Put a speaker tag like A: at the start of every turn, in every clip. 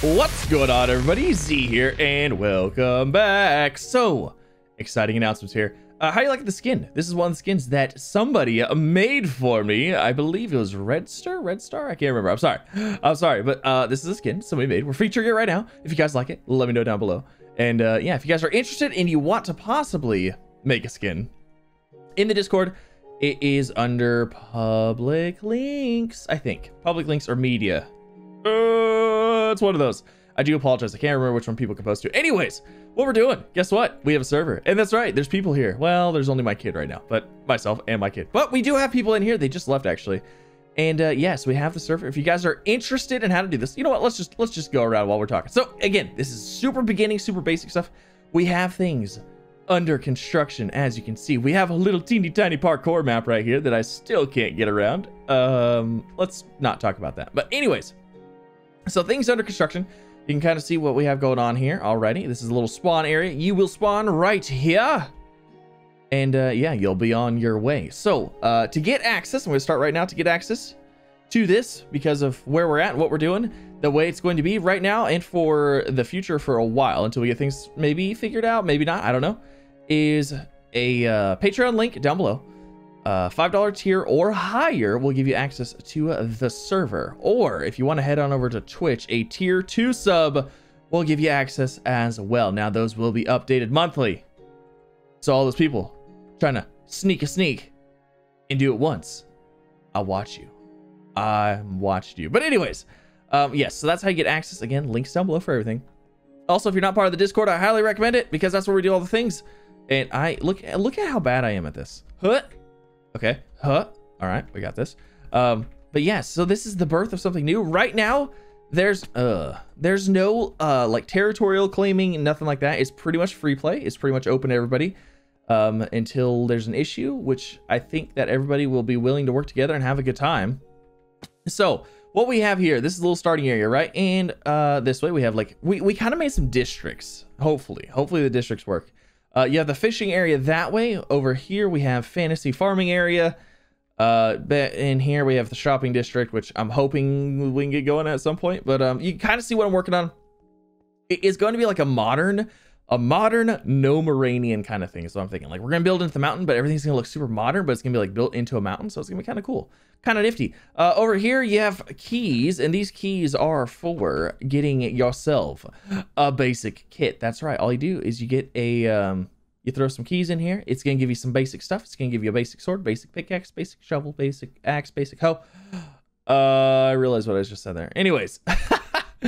A: What's going on, everybody? Z here, and welcome back. So, exciting announcements here. Uh, how you like the skin? This is one of the skins that somebody made for me. I believe it was Red Star? Red Star? I can't remember. I'm sorry. I'm sorry, but uh, this is a skin somebody made. We're featuring it right now. If you guys like it, let me know down below. And uh, yeah, if you guys are interested and you want to possibly make a skin in the Discord, it is under public links, I think. Public links or media. Uh, it's one of those. I do apologize. I can't remember which one people can post to. Anyways, what we're doing, guess what? We have a server. And that's right, there's people here. Well, there's only my kid right now, but myself and my kid. But we do have people in here. They just left, actually. And uh, yes, we have the server. If you guys are interested in how to do this, you know what? Let's just let's just go around while we're talking. So again, this is super beginning, super basic stuff. We have things under construction, as you can see. We have a little teeny tiny parkour map right here that I still can't get around. Um, let's not talk about that. But anyways, so things under construction. You can kind of see what we have going on here already. This is a little spawn area. You will spawn right here. And uh, yeah, you'll be on your way. So uh, to get access, I'm going to start right now to get access to this because of where we're at and what we're doing, the way it's going to be right now and for the future for a while until we get things maybe figured out, maybe not, I don't know, is a uh, Patreon link down below uh, $5 tier or higher will give you access to the server. Or if you want to head on over to Twitch, a tier 2 sub will give you access as well. Now, those will be updated monthly. So, all those people trying to sneak a sneak and do it once, I'll watch you. I watched you. But, anyways, um, yes, so that's how you get access. Again, links down below for everything. Also, if you're not part of the Discord, I highly recommend it because that's where we do all the things. And I look look at how bad I am at this. Huh? Okay. Huh. All right. We got this. Um, but yeah, so this is the birth of something new. Right now, there's uh there's no uh like territorial claiming, nothing like that. It's pretty much free play. It's pretty much open to everybody. Um, until there's an issue, which I think that everybody will be willing to work together and have a good time. So what we have here, this is a little starting area, right? And uh, this way we have like, we, we kind of made some districts, hopefully. Hopefully the districts work. Uh, you have the fishing area that way. Over here, we have fantasy farming area. Uh, in here, we have the shopping district, which I'm hoping we can get going at some point. But um, you kind of see what I'm working on. It is going to be like a modern, a modern no Moranian kind of thing. So I'm thinking like we're gonna build into the mountain, but everything's gonna look super modern, but it's gonna be like built into a mountain, so it's gonna be kind of cool, kind of nifty. Uh, over here you have keys, and these keys are for getting yourself a basic kit. That's right. All you do is you get a um, you throw some keys in here. It's gonna give you some basic stuff. It's gonna give you a basic sword, basic pickaxe, basic shovel, basic axe, basic hoe. Uh, I realized what I just said there. Anyways.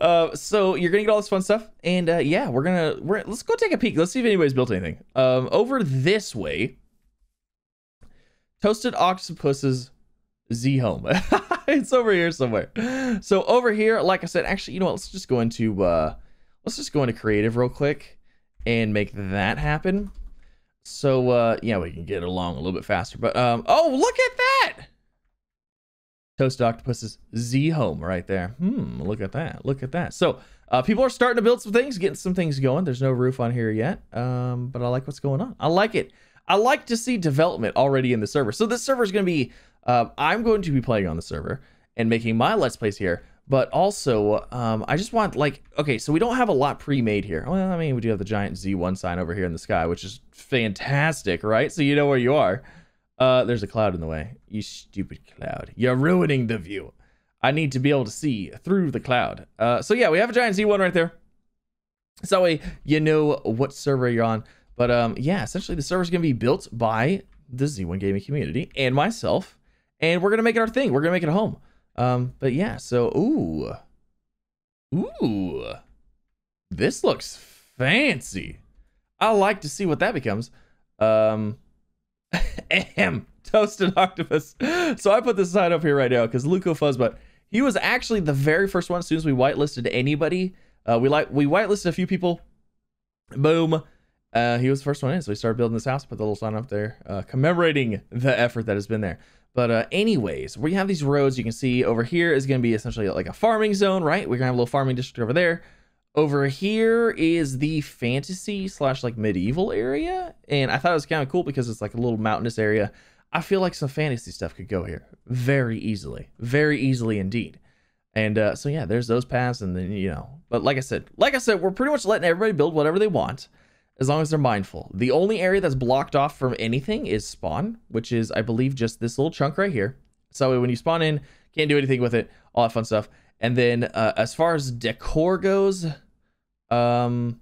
A: uh, so you're gonna get all this fun stuff, and uh, yeah, we're gonna we're let's go take a peek. Let's see if anybody's built anything. Um, over this way, toasted octopus's Z home. it's over here somewhere. So over here, like I said, actually, you know what? Let's just go into uh, let's just go into creative real quick and make that happen. So uh, yeah, we can get along a little bit faster. But um, oh, look at that! Toast Octopus's Z home right there. Hmm, look at that. Look at that. So uh, people are starting to build some things, getting some things going. There's no roof on here yet, um, but I like what's going on. I like it. I like to see development already in the server. So this server is going to be, uh, I'm going to be playing on the server and making my Let's Plays here. But also, um, I just want like, okay, so we don't have a lot pre-made here. Well, I mean, we do have the giant Z1 sign over here in the sky, which is fantastic, right? So you know where you are. Uh, there's a cloud in the way. You stupid cloud. You're ruining the view. I need to be able to see through the cloud. Uh, so yeah, we have a giant Z1 right there. So that way you know what server you're on. But um, yeah, essentially the server is going to be built by the Z1 gaming community and myself. And we're going to make it our thing. We're going to make it a home. Um, but yeah, so, ooh. Ooh. This looks fancy. I like to see what that becomes. Um, ahem, toasted octopus. So I put this sign up here right now because Luco Fuzzbutt, he was actually the very first one as soon as we whitelisted anybody. Uh, we like we whitelisted a few people. Boom. Uh, he was the first one in, so we started building this house. Put the little sign up there, uh, commemorating the effort that has been there. But uh, anyways, we have these roads. You can see over here is going to be essentially like a farming zone, right? We're going to have a little farming district over there. Over here is the fantasy slash like medieval area. And I thought it was kind of cool because it's like a little mountainous area. I feel like some fantasy stuff could go here very easily, very easily indeed. And uh, so yeah, there's those paths, and then you know. But like I said, like I said, we're pretty much letting everybody build whatever they want, as long as they're mindful. The only area that's blocked off from anything is spawn, which is I believe just this little chunk right here. So when you spawn in, can't do anything with it, all that fun stuff. And then uh, as far as decor goes, um,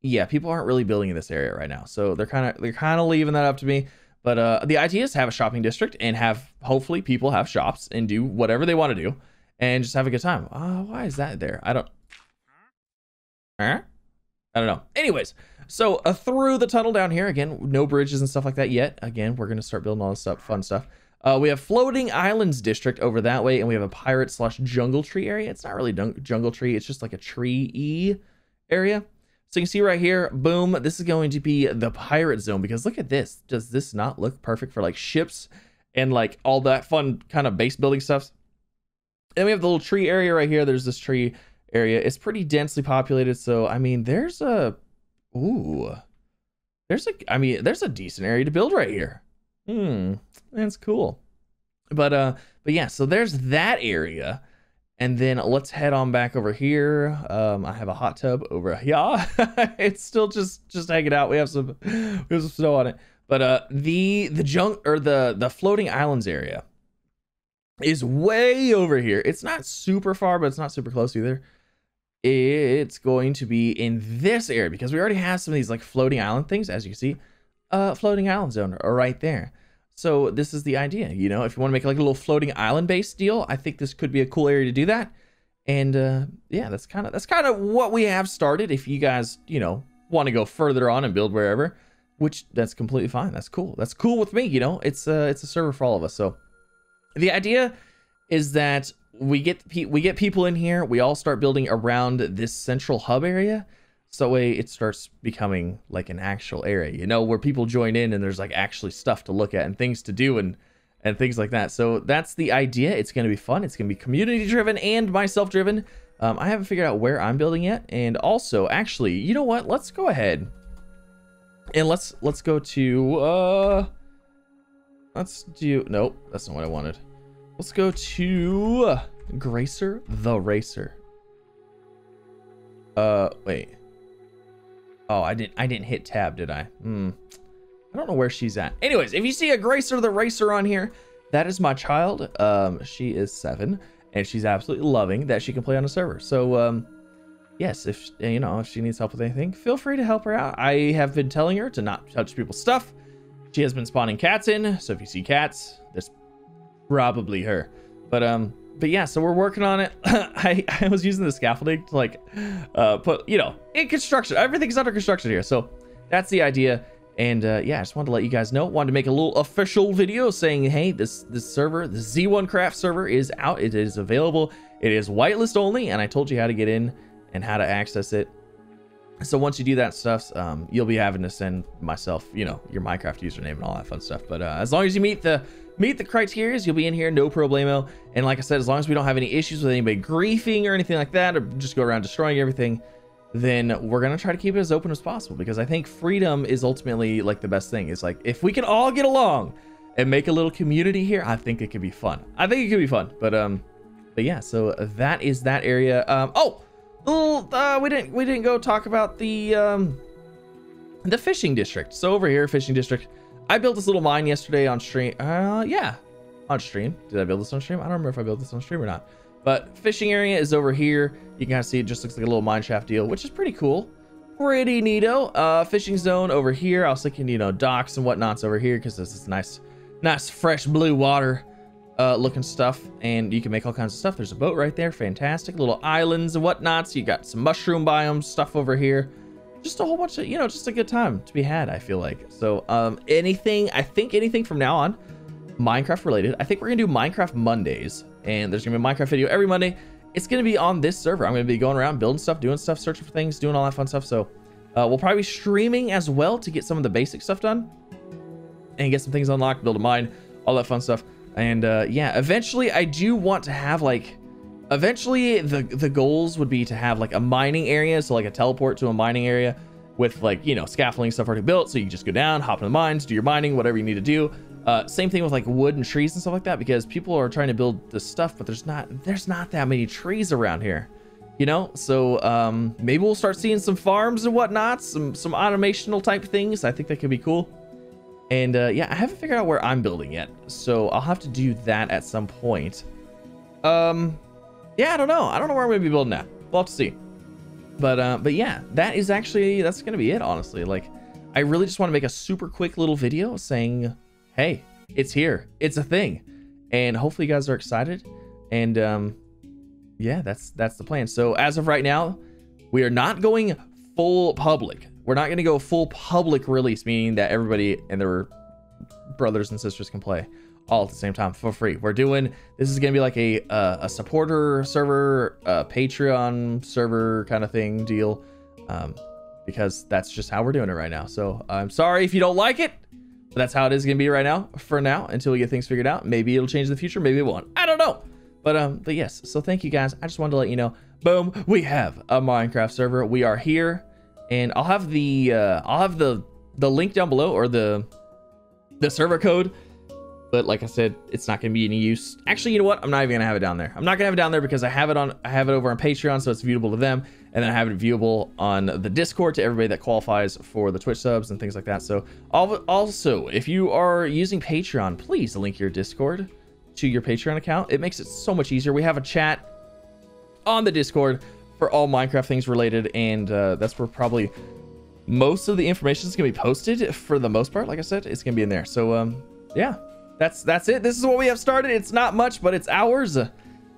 A: yeah, people aren't really building in this area right now, so they're kind of they're kind of leaving that up to me. But uh, the idea is to have a shopping district and have hopefully people have shops and do whatever they want to do and just have a good time. Uh, why is that there? I don't. Huh? I don't know. Anyways, so uh, through the tunnel down here again, no bridges and stuff like that yet. Again, we're gonna start building all this stuff, fun stuff. Uh, we have floating islands district over that way, and we have a pirate slash jungle tree area. It's not really jungle tree; it's just like a tree e area. So you can see right here, boom, this is going to be the pirate zone because look at this. Does this not look perfect for like ships and like all that fun kind of base building stuff? And we have the little tree area right here. There's this tree area. It's pretty densely populated. So, I mean, there's a, ooh, there's a, I mean, there's a decent area to build right here. Hmm, that's cool. But, uh, but yeah, so there's that area. And then let's head on back over here. Um, I have a hot tub over here. it's still just just hanging out. We have some we have some snow on it. But uh, the the junk or the the floating islands area is way over here. It's not super far, but it's not super close either. It's going to be in this area because we already have some of these like floating island things, as you see. Uh, floating island zone right there. So this is the idea, you know, if you want to make like a little floating island based deal, I think this could be a cool area to do that. And uh, yeah, that's kind of that's kind of what we have started. If you guys, you know, want to go further on and build wherever, which that's completely fine. That's cool. That's cool with me. You know, it's uh, it's a server for all of us. So the idea is that we get we get people in here. We all start building around this central hub area so way it starts becoming like an actual area, you know, where people join in and there's like actually stuff to look at and things to do and and things like that. So that's the idea. It's going to be fun. It's going to be community driven and myself driven. Um, I haven't figured out where I'm building yet. And also, actually, you know what? Let's go ahead and let's let's go to uh let's do nope, that's not what I wanted. Let's go to Gracer the Racer. Uh wait. Oh, I didn't I didn't hit tab, did I? Hmm. I don't know where she's at. Anyways, if you see a Gracer the Racer on here, that is my child. Um, she is seven, and she's absolutely loving that she can play on a server. So, um, yes, if you know if she needs help with anything, feel free to help her out. I have been telling her to not touch people's stuff. She has been spawning cats in, so if you see cats, that's probably her. But um, but yeah, so we're working on it. I, I was using the scaffolding to like uh, put, you know, in construction. Everything's under construction here. So that's the idea. And uh, yeah, I just wanted to let you guys know. Wanted to make a little official video saying, hey, this this server, the Z1 Craft server is out. It is available. It is whitelist only, and I told you how to get in and how to access it. So once you do that stuff, um, you'll be having to send myself, you know, your Minecraft username and all that fun stuff. But uh, as long as you meet the meet the criteria, you'll be in here, no problemo. And like I said, as long as we don't have any issues with anybody griefing or anything like that, or just go around destroying everything, then we're gonna try to keep it as open as possible because I think freedom is ultimately like the best thing. It's like if we can all get along and make a little community here, I think it could be fun. I think it could be fun. But um, but yeah, so that is that area. Um, oh, uh, we didn't we didn't go talk about the um the fishing district. So over here, fishing district. I built this little mine yesterday on stream. Uh, yeah, on stream. Did I build this on stream? I don't remember if I built this on stream or not. But fishing area is over here. You can kind of see it just looks like a little mine shaft deal, which is pretty cool. Pretty neato. Uh, fishing zone over here. I was thinking, you know, docks and whatnots over here because this is nice, nice fresh blue water uh, looking stuff. And you can make all kinds of stuff. There's a boat right there. Fantastic. Little islands and whatnots. You got some mushroom biomes stuff over here just a whole bunch of you know just a good time to be had i feel like so um anything i think anything from now on minecraft related i think we're gonna do minecraft mondays and there's gonna be a minecraft video every monday it's gonna be on this server i'm gonna be going around building stuff doing stuff searching for things doing all that fun stuff so uh, we'll probably be streaming as well to get some of the basic stuff done and get some things unlocked build a mine all that fun stuff and uh yeah eventually i do want to have like eventually the the goals would be to have like a mining area so like a teleport to a mining area with like you know scaffolding stuff already built so you just go down hop in the mines do your mining whatever you need to do Uh, same thing with like wood and trees and stuff like that because people are trying to build this stuff, but there's not there's not that many trees around here, you know. So um, maybe we'll start seeing some farms and whatnot, some some automational type things. I think that could be cool. And uh, yeah, I haven't figured out where I'm building yet, so I'll have to do that at some point. Um, yeah, I don't know. I don't know where I'm gonna be building at. We'll have to see. But uh, but yeah, that is actually that's gonna be it. Honestly, like I really just want to make a super quick little video saying, hey, it's here, it's a thing, and hopefully you guys are excited. And um, yeah, that's that's the plan. So as of right now, we are not going full public. We're not gonna go full public release, meaning that everybody and their brothers and sisters can play all at the same time for free. We're doing this is gonna be like a uh, a supporter server, a Patreon server kind of thing deal, um, because that's just how we're doing it right now. So I'm sorry if you don't like it, but that's how it is gonna be right now for now until we get things figured out. Maybe it'll change in the future, maybe it won't. I don't know. But um, but yes. So thank you guys. I just wanted to let you know. Boom, we have a Minecraft server. We are here, and I'll have the uh, I'll have the the link down below or the the server code but like I said, it's not going to be any use. Actually, you know what? I'm not even going to have it down there. I'm not going to have it down there because I have it on I have it over on Patreon, so it's viewable to them, and then I have it viewable on the Discord to everybody that qualifies for the Twitch subs and things like that. So also, if you are using Patreon, please link your Discord to your Patreon account. It makes it so much easier. We have a chat on the Discord for all Minecraft things related, and uh, that's where probably most of the information is going to be posted for the most part. Like I said, it's going to be in there. So um, yeah, that's that's it. This is what we have started. It's not much, but it's ours. And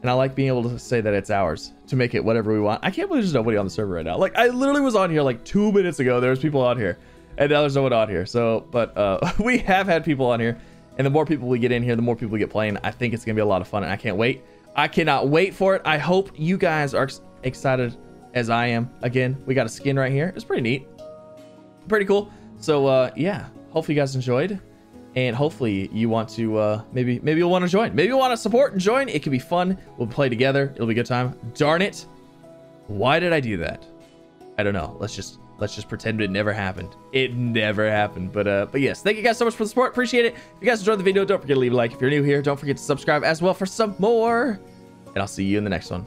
A: I like being able to say that it's ours to make it whatever we want. I can't believe there's nobody on the server right now. Like I literally was on here like two minutes ago. There was people on here, and now there's no one on here. So, but uh, we have had people on here, and the more people we get in here, the more people we get playing. I think it's gonna be a lot of fun, and I can't wait. I cannot wait for it. I hope you guys are excited as I am. Again, we got a skin right here. It's pretty neat, pretty cool. So uh, yeah, hopefully you guys enjoyed. And hopefully you want to uh, maybe maybe you'll want to join. Maybe you want to support and join. It could be fun. We'll play together. It'll be a good time. Darn it. Why did i do that? I don't know. Let's just let's just pretend it never happened. It never happened. But uh but yes thank you guys so much for the support. Appreciate it. If you guys enjoyed the video don't forget to leave a like. If you're new here don't forget to subscribe as well for some more. And i'll see you in the next one